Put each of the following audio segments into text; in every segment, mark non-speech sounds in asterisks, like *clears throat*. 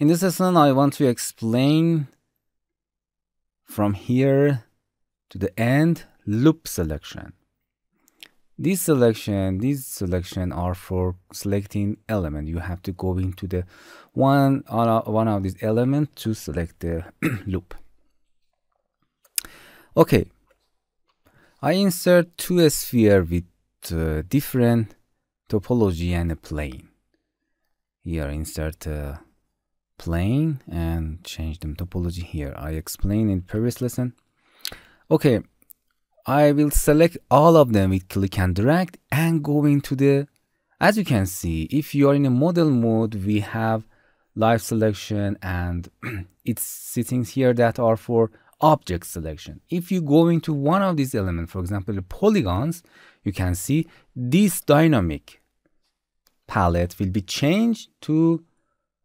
In this lesson, I want to explain from here to the end loop selection. This selection, these selection are for selecting element. You have to go into the one, one of these elements to select the *clears throat* loop. Okay, I insert two sphere with uh, different topology and a plane. Here insert a plane and change them topology here. I explained in previous lesson. Okay, I will select all of them with click and drag and go into the, as you can see, if you are in a model mode, we have live selection and *clears throat* it's settings here that are for object selection. If you go into one of these elements, for example, the polygons, you can see this dynamic palette will be changed to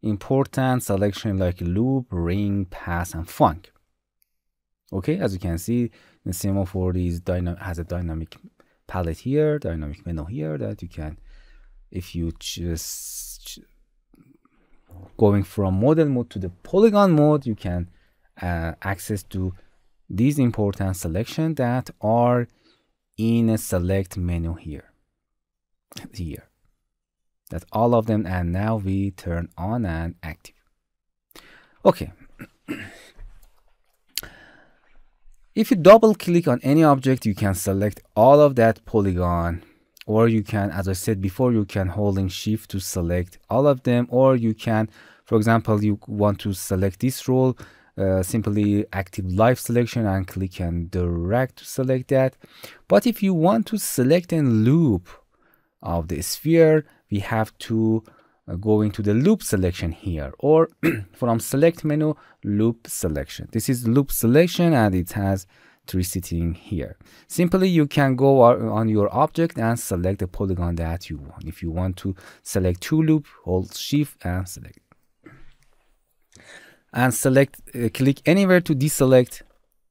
important selection like loop, ring, pass, and Phong. Okay, as you can see, the semaphore is dyna has a dynamic palette here, dynamic menu here that you can, if you just going from model mode to the polygon mode, you can uh, access to these important selection that are in a select menu here here that all of them and now we turn on and active okay *clears throat* if you double click on any object you can select all of that polygon or you can as i said before you can holding shift to select all of them or you can for example you want to select this role uh, simply active live selection and click and direct to select that. But if you want to select a loop of the sphere, we have to uh, go into the loop selection here or *clears throat* from select menu loop selection. This is loop selection and it has three setting here. Simply you can go on your object and select the polygon that you want. If you want to select two loop, hold shift and select and select uh, click anywhere to deselect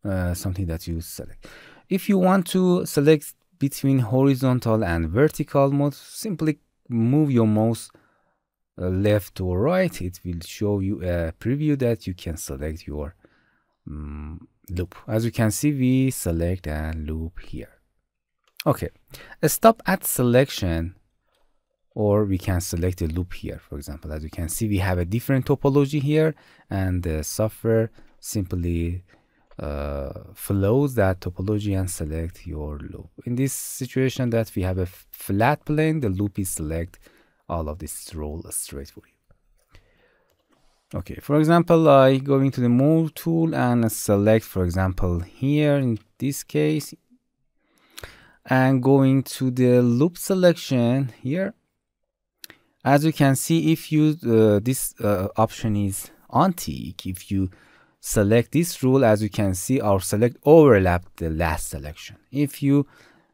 uh, something that you select if you want to select between horizontal and vertical mode simply move your mouse uh, left or right. It will show you a preview that you can select your um, loop. As you can see we select a loop here. Okay stop at selection or we can select a loop here for example. As you can see we have a different topology here and the software simply uh, flows that topology and select your loop. In this situation that we have a flat plane the loop is select all of this roll straight for you. Okay for example i go into the move tool and select for example here in this case and going to the loop selection here. As you can see if you uh, this uh, option is untick if you select this rule as you can see our select overlap the last selection if you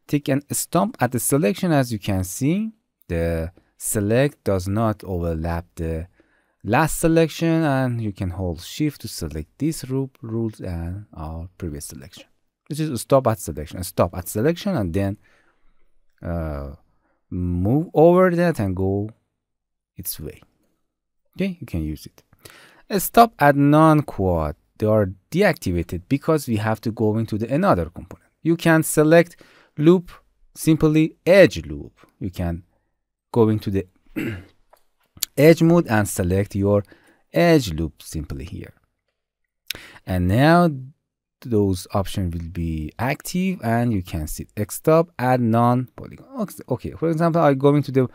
take and stop at the selection as you can see the select does not overlap the last selection and you can hold shift to select this rule rules and our previous selection this is a stop at selection stop at selection and then uh, move over that and go its way. Okay, you can use it. A stop at non-quad. They are deactivated because we have to go into the another component. You can select loop, simply edge loop. You can go into the *clears throat* edge mode and select your edge loop simply here. And now those options will be active and you can see stop add non-polygon. Okay, for example, I go into the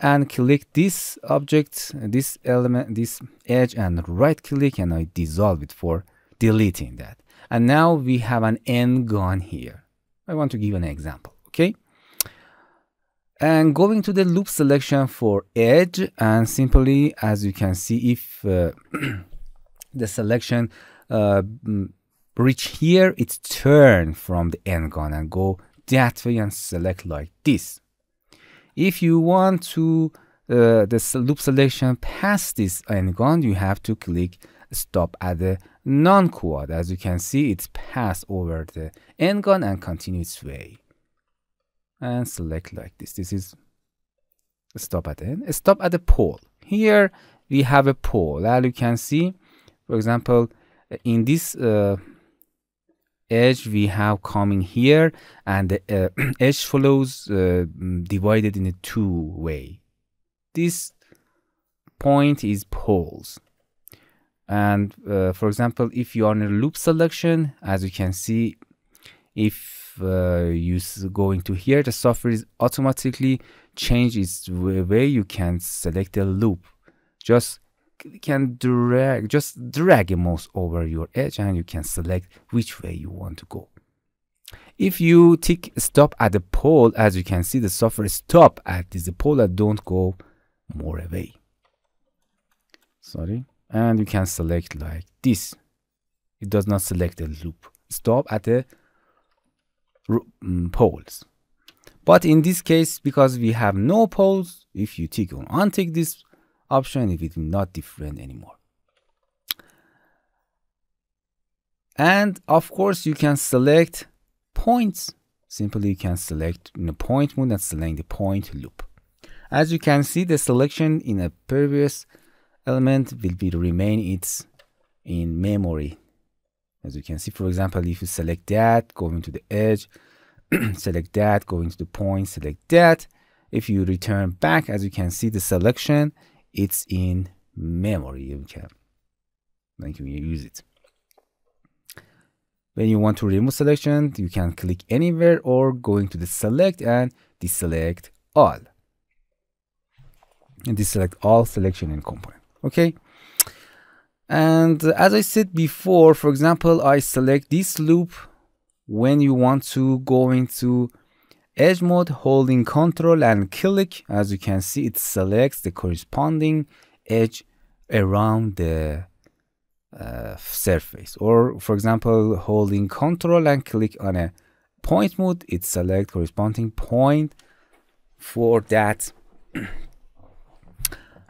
and click this object, this element, this edge and right click and I dissolve it for deleting that. And now we have an n-gon here. I want to give an example, okay? And going to the loop selection for edge and simply as you can see if uh, *clears throat* the selection uh, reach here, it's turn from the n-gon and go that way and select like this. If you want to uh, the loop selection past this n-gon, you have to click stop at the non-quad. As you can see, it's passed over the n-gon and continue its way. And select like this. This is stop at n. Stop at the pole. Here, we have a pole as you can see for example in this uh, edge we have coming here and the uh, *clears throat* edge follows uh, divided in a two way. This point is poles. And uh, for example if you are in a loop selection as you can see if uh, you go into here the software is automatically change its way you can select a loop. Just can drag just drag a mouse over your edge and you can select which way you want to go. If you tick stop at the pole as you can see the software stop at this pole and don't go more away. Sorry. And you can select like this. It does not select the loop. Stop at the um, poles. But in this case because we have no poles if you tick on untick this option if it's not different anymore. And of course you can select points. Simply you can select in the point mode and select the point loop. As you can see the selection in a previous element will be remain its in memory. As you can see for example if you select that going to the edge *clears throat* select that going to the point select that. If you return back as you can see the selection it's in memory you can like you use it. When you want to remove selection you can click anywhere or going to the select and deselect all. And deselect all selection and component okay? And as I said before for example I select this loop when you want to go into edge mode holding control and click. As you can see it selects the corresponding edge around the uh, surface. Or for example holding control and click on a point mode it select corresponding point for that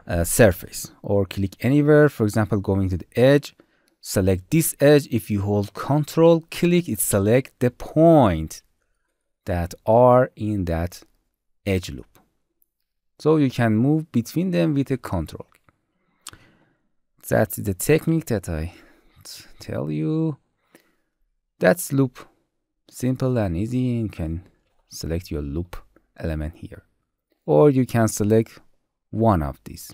uh, surface. Or click anywhere for example going to the edge. Select this edge. If you hold control click it select the point that are in that edge loop. So you can move between them with a control. That's the technique that I tell you. That's loop. Simple and easy. You can select your loop element here. Or you can select one of these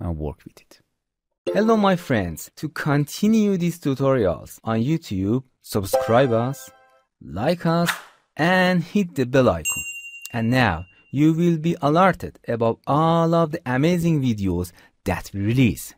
and work with it. Hello my friends, to continue these tutorials on YouTube, subscribe us, like us and hit the bell icon. And now you will be alerted about all of the amazing videos that we release.